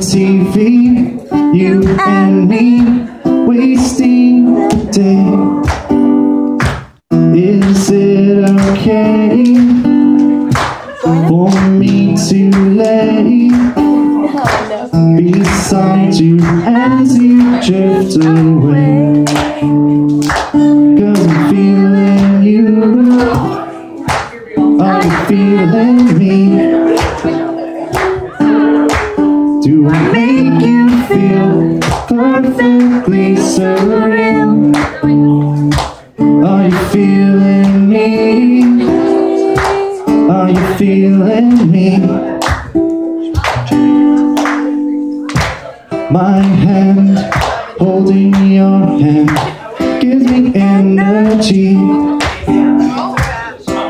TV, you and me wasting the day. Beside you as you drift away? Cause I'm feeling you. Are you feeling me? Do I make you feel perfectly surreal? Are you feeling me? Are you feeling me? My hand holding your hand gives me energy.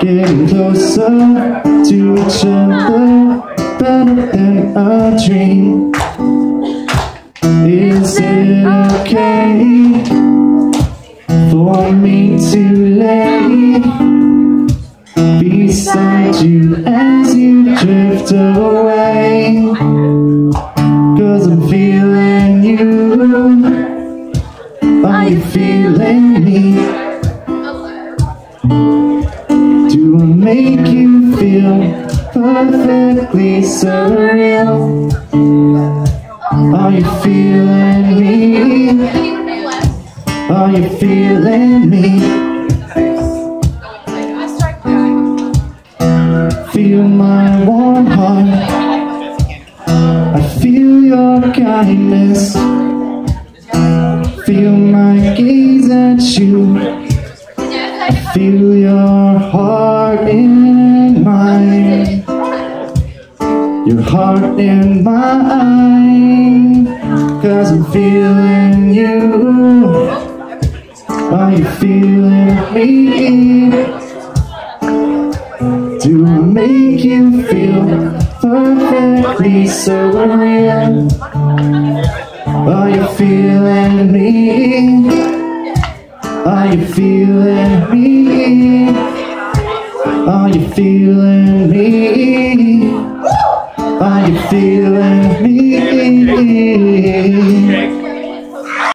Getting closer to each other, better than a dream. Is it okay for me to lay beside you as you drift away? Feeling you. Are you feeling me? Do I make you feel perfectly surreal? Are you feeling me? Are you feeling me? Feel my warm heart. I feel your kindness. Feel my gaze at you. I Feel your heart in mine. Your heart in mine. Cause I'm feeling you. Are you feeling me? I make you feel perfectly surreal? Are you feeling me? Are you feeling me? Are you feeling me? Are you feeling me?